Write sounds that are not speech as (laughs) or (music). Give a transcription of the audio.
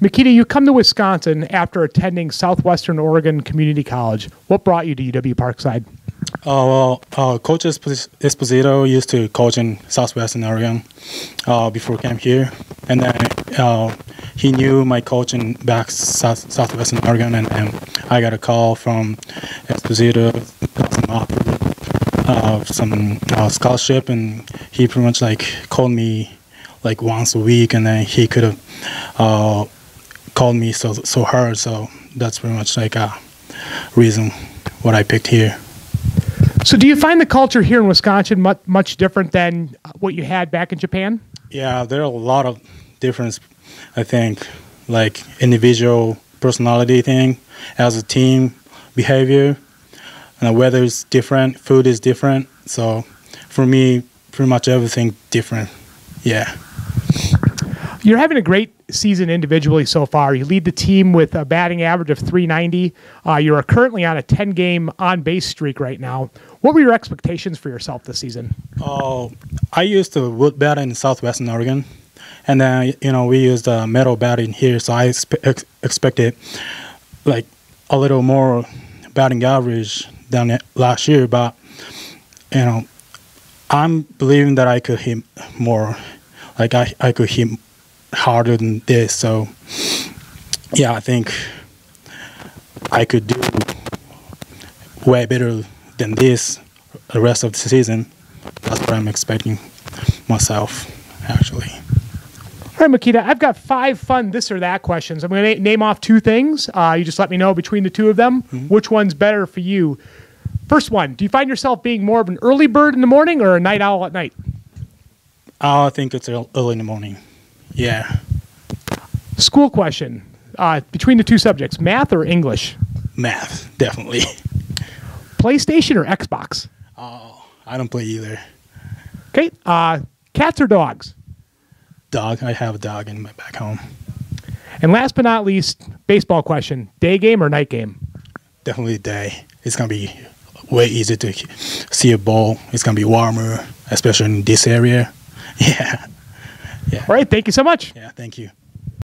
Makita, you come to Wisconsin after attending Southwestern Oregon Community College. What brought you to UW Parkside? Uh, well, uh, Coach Esposito used to coach in Southwestern Oregon uh, before came here, and then uh, he knew my coach in back South, Southwestern Oregon, and, I got a call from Esposito, some uh, some uh, scholarship, and he pretty much like called me like once a week, and then he could have uh, called me so so hard. So that's pretty much like a reason what I picked here. So, do you find the culture here in Wisconsin much, much different than what you had back in Japan? Yeah, there are a lot of difference. I think, like individual personality thing, as a team behavior, and the weather is different, food is different. So, for me, pretty much everything different. Yeah. You're having a great season individually so far. You lead the team with a batting average of 390. Uh, you are currently on a 10 game on base streak right now. What were your expectations for yourself this season? Oh, I used to wood bat in Southwestern Oregon, and then you know we used uh, metal batting here, so I ex- expected like a little more batting average than last year. But you know, I'm believing that I could hit more. Like I, I could hit harder than this. So, yeah, I think I could do way better than this the rest of the season. That's what I'm expecting myself, actually. All right, Makita, I've got five fun this or that questions. I'm going to name off two things. Uh, you just let me know between the two of them mm-hmm. which one's better for you. First one, do you find yourself being more of an early bird in the morning or a night owl at night? I think it's early in the morning. Yeah. School question uh, between the two subjects math or English? Math, definitely. (laughs) PlayStation or Xbox? Oh, I don't play either. Okay. Uh, cats or dogs? Dog. I have a dog in my back home. And last but not least, baseball question day game or night game? Definitely day. It's going to be way easier to see a ball. It's going to be warmer, especially in this area. (laughs) Yeah. Yeah. All right. Thank you so much. Yeah. Thank you.